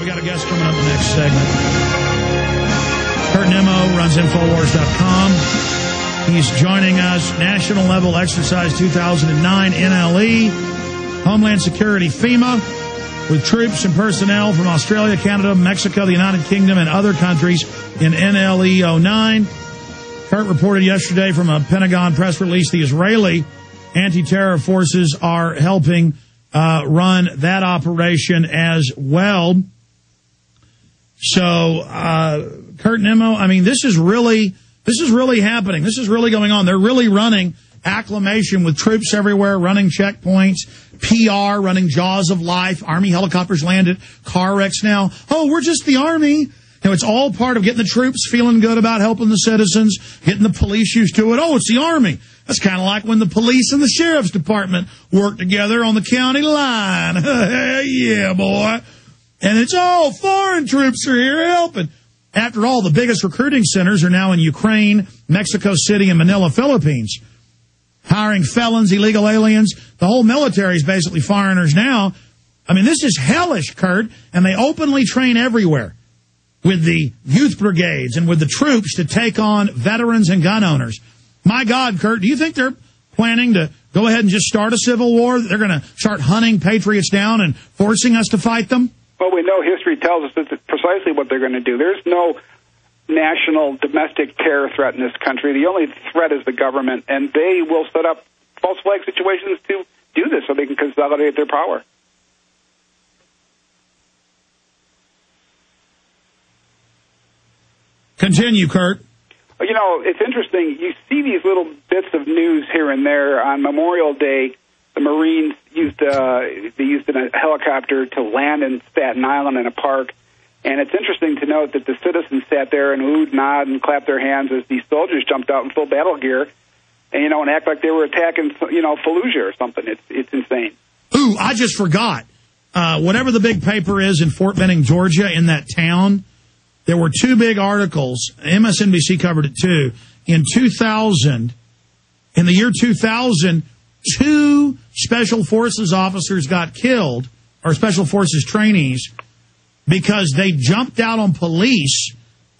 we got a guest coming up in the next segment. Kurt Nimmo runs Infowars.com. He's joining us. National Level Exercise 2009 NLE, Homeland Security FEMA, with troops and personnel from Australia, Canada, Mexico, the United Kingdom, and other countries in NLE 09. Kurt reported yesterday from a Pentagon press release the Israeli anti-terror forces are helping uh, run that operation as well. So, uh, Kurt Nimmo, I mean, this is really, this is really happening. This is really going on. They're really running acclamation with troops everywhere, running checkpoints, PR, running jaws of life, Army helicopters landed, car wrecks now. Oh, we're just the Army. You know, it's all part of getting the troops feeling good about helping the citizens, getting the police used to it. Oh, it's the Army. That's kind of like when the police and the sheriff's department work together on the county line. yeah, boy. And it's all foreign troops are here helping. After all, the biggest recruiting centers are now in Ukraine, Mexico City, and Manila, Philippines. Hiring felons, illegal aliens. The whole military is basically foreigners now. I mean, this is hellish, Kurt, and they openly train everywhere with the youth brigades and with the troops to take on veterans and gun owners. My God, Kurt, do you think they're planning to go ahead and just start a civil war? They're going to start hunting patriots down and forcing us to fight them? Well, we know history tells us that's precisely what they're going to do. There's no national domestic terror threat in this country. The only threat is the government, and they will set up false flag situations to do this so they can consolidate their power. Continue, Kurt. You know, it's interesting. You see these little bits of news here and there. On Memorial Day, the Marines used uh, they used a helicopter to land in Staten Island in a park. And it's interesting to note that the citizens sat there and oohed, nod, and clapped their hands as these soldiers jumped out in full battle gear, and you know, and act like they were attacking, you know, Fallujah or something. It's it's insane. Ooh, I just forgot. Uh, whatever the big paper is in Fort Benning, Georgia, in that town, there were two big articles. MSNBC covered it too. In 2000, in the year 2000, two special forces officers got killed, or special forces trainees, because they jumped out on police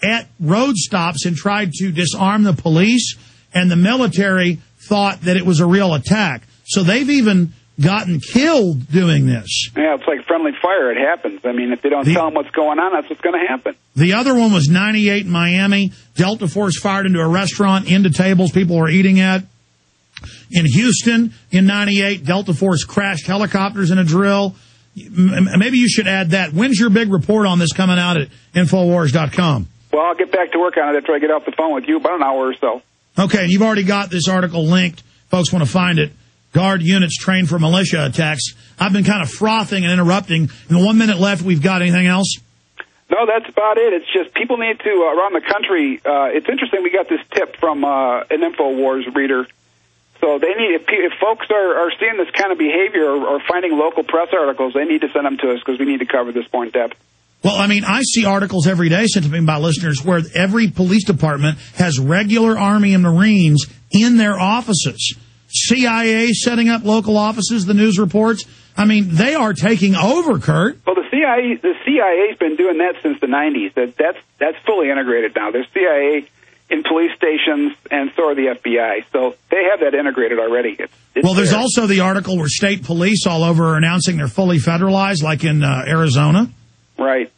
at road stops and tried to disarm the police, and the military thought that it was a real attack. So they've even gotten killed doing this. Yeah, it's like friendly fire. It happens. I mean, if they don't the, tell them what's going on, that's what's going to happen. The other one was 98 in Miami. Delta Force fired into a restaurant, into tables people were eating at. In Houston, in 98, Delta Force crashed helicopters in a drill. Maybe you should add that. When's your big report on this coming out at Infowars.com? Well, I'll get back to work on it after I get off the phone with you, about an hour or so. Okay, you've already got this article linked. Folks want to find it. Guard units trained for militia attacks. I've been kind of frothing and interrupting. In the one minute left, we've got anything else? No, that's about it. It's just people need to, uh, around the country, uh, it's interesting. We got this tip from uh, an InfoWars reader so they need if, if folks are, are seeing this kind of behavior or, or finding local press articles, they need to send them to us because we need to cover this point in depth. Well, I mean, I see articles every day sent to me by listeners where every police department has regular Army and Marines in their offices. CIA setting up local offices, the news reports. I mean, they are taking over, Kurt. Well, the CIA, the CIA's been doing that since the 90s. That that's that's fully integrated now. There's CIA in police stations, and so are the FBI. So they have that integrated already. It's, it's well, there's there. also the article where state police all over are announcing they're fully federalized, like in uh, Arizona. Right.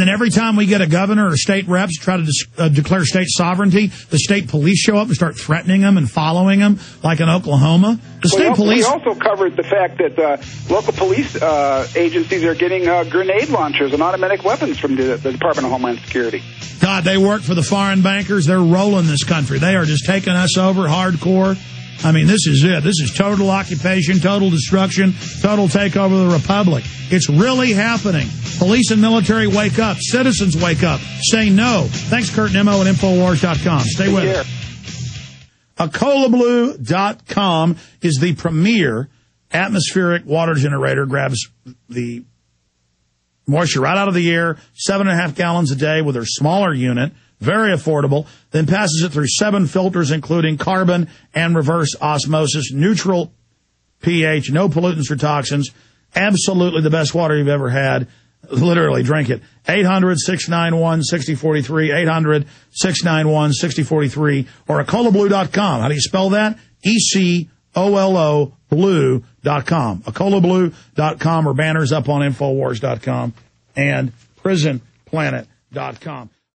And then every time we get a governor or state reps try to uh, declare state sovereignty, the state police show up and start threatening them and following them, like in Oklahoma. The state police. We also covered the fact that uh, local police uh, agencies are getting uh, grenade launchers and automatic weapons from the, the Department of Homeland Security. God, they work for the foreign bankers. They're rolling this country. They are just taking us over hardcore. I mean, this is it. This is total occupation, total destruction, total takeover of the republic. It's really happening. Police and military wake up. Citizens wake up. Say no. Thanks, Kurt Nimmo at Infowars.com. Stay with us. Ecoloblue.com is the premier atmospheric water generator. Grabs the moisture right out of the air, seven and a half gallons a day with their smaller unit very affordable, then passes it through seven filters, including carbon and reverse osmosis, neutral pH, no pollutants or toxins, absolutely the best water you've ever had. Literally, drink it. 800-691-6043, 800-691-6043, or ecoloblue.com. How do you spell that? E-C-O-L-O blue.com. ecoloblue.com or banners up on infowars.com and prisonplanet.com.